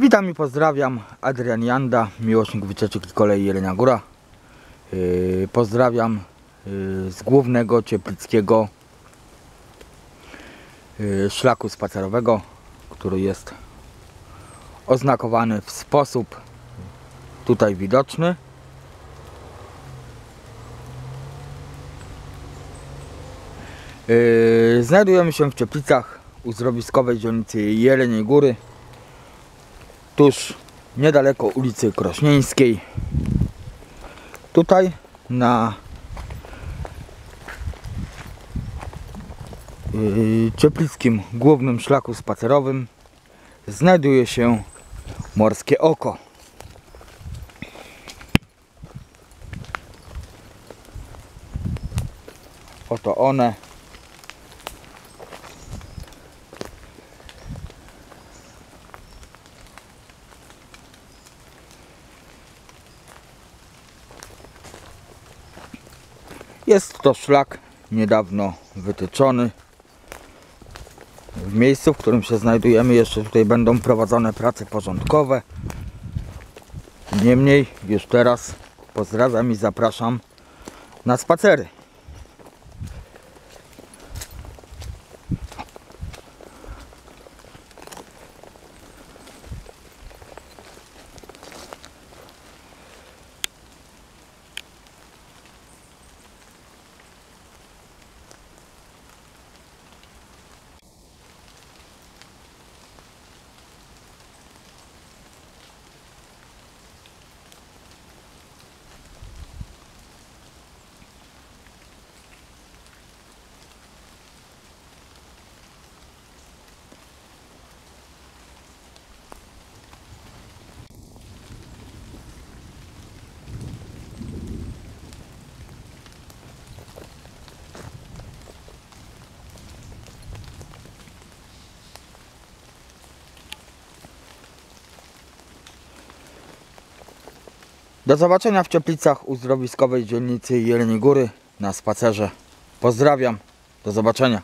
Witam i pozdrawiam, Adrian Janda, miłośnik wycieczek i kolei Jelenia Góra. Yy, pozdrawiam yy, z głównego cieplickiego yy, szlaku spacerowego, który jest oznakowany w sposób tutaj widoczny. Znajdujemy się w Cieplicach uzdrowiskowej dzielnicy Jeleniej Góry tuż niedaleko ulicy Krośnieńskiej. Tutaj na yy, Cieplickim głównym szlaku spacerowym znajduje się Morskie Oko. Oto one. Jest to szlak niedawno wytyczony. W miejscu, w którym się znajdujemy, jeszcze tutaj będą prowadzone prace porządkowe. Niemniej, już teraz pozdrawiam i zapraszam na spacery. Do zobaczenia w Cieplicach uzdrowiskowej dzielnicy Jeleni Góry na spacerze. Pozdrawiam. Do zobaczenia.